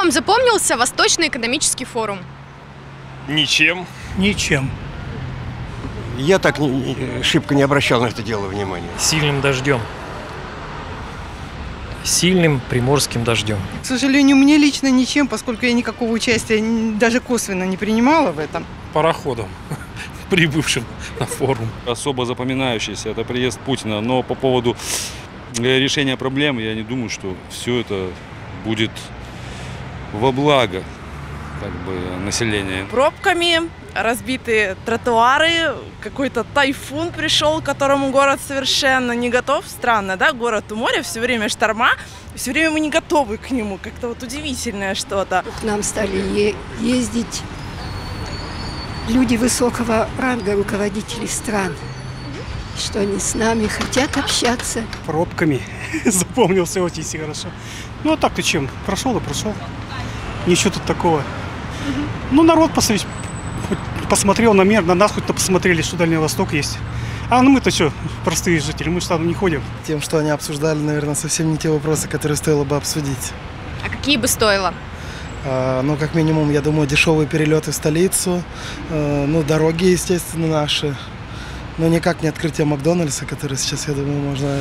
вам запомнился Восточный экономический форум? Ничем. Ничем. Я так не- не- шибко не обращал на это дело внимания. Сильным дождем. Сильным приморским дождем. К сожалению, мне лично ничем, поскольку я никакого участия даже косвенно не принимала в этом. Пароходом, прибывшим на форум. особо запоминающийся. Это приезд Путина. Но по поводу э, решения проблем, я не думаю, что все это будет во благо как бы, населения. пробками, разбитые тротуары, какой-то тайфун пришел, к которому город совершенно не готов. Странно, да, город у моря, все время шторма, все время мы не готовы к нему. Как-то вот удивительное что-то. К нам стали е- ездить люди высокого ранга, руководители стран, что они с нами хотят общаться. Пробками. Запомнился очень хорошо. Ну а так-то чем? Прошел и прошел. Ничего тут такого. Ну, народ посмотри- посмотрел на мир, на нас хоть-то посмотрели, что Дальний Восток есть. А ну мы-то что, простые жители, мы же там не ходим. Тем, что они обсуждали, наверное, совсем не те вопросы, которые стоило бы обсудить. А какие бы стоило? А, ну, как минимум, я думаю, дешевые перелеты в столицу, э, ну, дороги, естественно, наши. Но никак не открытие Макдональдса, который сейчас, я думаю, можно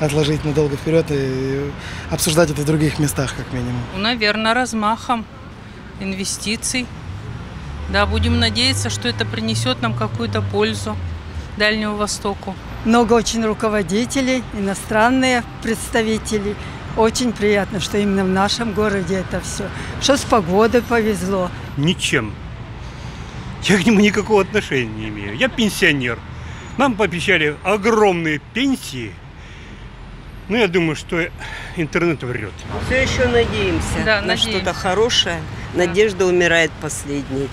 отложить надолго вперед и обсуждать это в других местах, как минимум. Наверное, размахом инвестиций. Да, будем надеяться, что это принесет нам какую-то пользу Дальнему Востоку. Много очень руководителей, иностранные представители. Очень приятно, что именно в нашем городе это все. Что с погодой повезло. Ничем. Я к нему никакого отношения не имею. Я пенсионер. Нам пообещали огромные пенсии. Но я думаю, что интернет врет. Все еще надеемся Да, на надеемся. что-то хорошее. Надежда умирает последней.